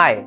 Hi,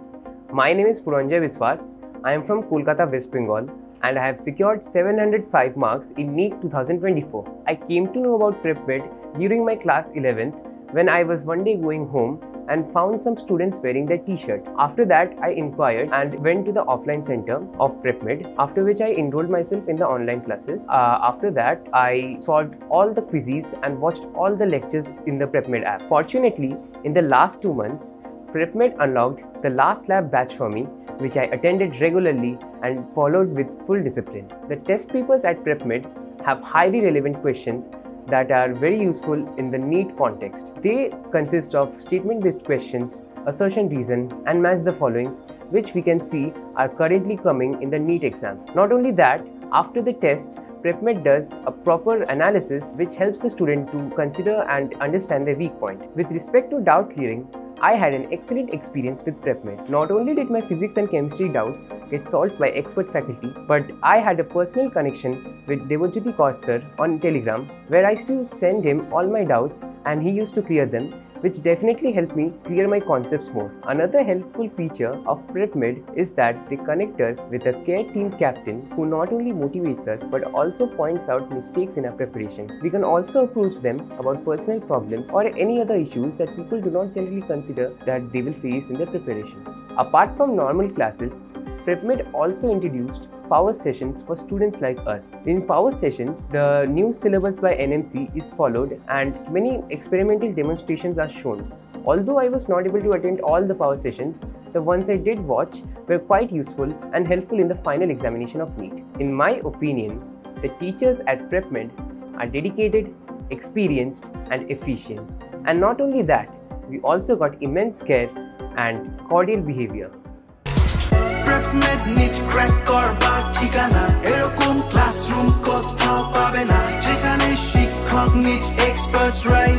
my name is Puranjay Viswas. I am from Kolkata, West Bengal and I have secured 705 marks in NEET 2024. I came to know about PrepMed during my class 11th when I was one day going home and found some students wearing their t-shirt. After that, I inquired and went to the offline center of PrepMed, after which I enrolled myself in the online classes. Uh, after that, I solved all the quizzes and watched all the lectures in the PrepMed app. Fortunately, in the last two months, PrepMed unlocked the last lab batch for me, which I attended regularly and followed with full discipline. The test papers at PrepMed have highly relevant questions that are very useful in the NEET context. They consist of statement-based questions, assertion reason and match the followings which we can see are currently coming in the NEET exam. Not only that, after the test, PrepMed does a proper analysis which helps the student to consider and understand their weak point. With respect to doubt clearing, I had an excellent experience with PrepMed. Not only did my physics and chemistry doubts get solved by expert faculty, but I had a personal connection with Debajyoti Kaur sir on Telegram where I used to send him all my doubts and he used to clear them which definitely helped me clear my concepts more. Another helpful feature of PrepMed is that they connect us with a care team captain who not only motivates us but also points out mistakes in our preparation. We can also approach them about personal problems or any other issues that people do not generally consider that they will face in their preparation. Apart from normal classes, PrepMed also introduced power sessions for students like us. In power sessions, the new syllabus by NMC is followed and many experimental demonstrations are shown. Although I was not able to attend all the power sessions, the ones I did watch were quite useful and helpful in the final examination of NEET. In my opinion, the teachers at PrepMed are dedicated, experienced and efficient. And not only that, we also got immense care and cordial behavior. PrepMed NEET crack করবার ঠিকানা। এরকম classroom কোথাও পাবে না। যেখানে শিক্ষক NEET experts রাই